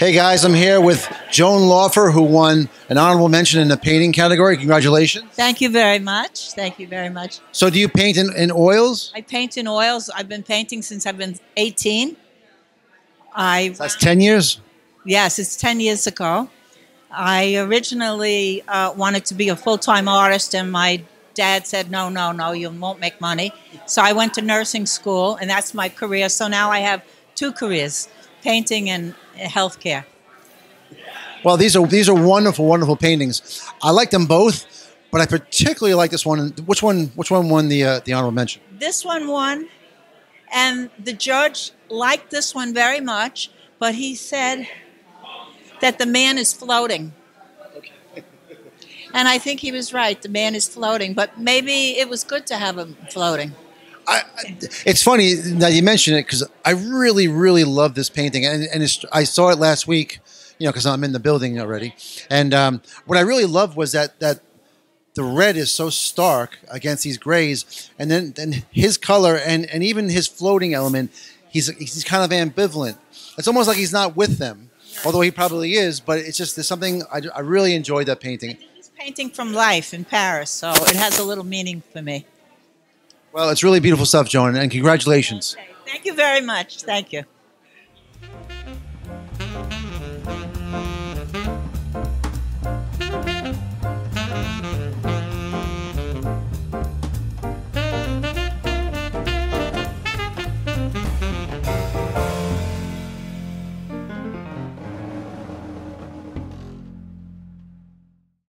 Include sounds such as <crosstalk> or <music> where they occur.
Hey guys, I'm here with Joan Laufer, who won an honorable mention in the painting category. Congratulations. Thank you very much. Thank you very much. So, do you paint in, in oils? I paint in oils. I've been painting since I've been 18. I That's 10 years? yes, it's 10 years ago. I originally uh, wanted to be a full time artist, and my dad said, No, no, no, you won't make money. So I went to nursing school, and that's my career. So now I have two careers painting and healthcare. Well, these are these are wonderful, wonderful paintings. I like them both, but I particularly like this one. Which one? Which one won the uh, the honorable mention? This one won, and the judge liked this one very much, but he said that the man is floating. <laughs> And I think he was right. The man is floating, but maybe it was good to have him floating. I, it's funny that you mention it because I really, really love this painting, and, and I saw it last week. You know, because I'm in the building already, and um, what I really loved was that that the red is so stark against these grays, and then then his color and and even his floating element, he's he's kind of ambivalent. It's almost like he's not with them, although he probably is. But it's just there's something I, I really enjoyed that painting. Painting from life in Paris, so it has a little meaning for me. Well, it's really beautiful stuff, Joan, and congratulations. Okay. Thank you very much. Thank you.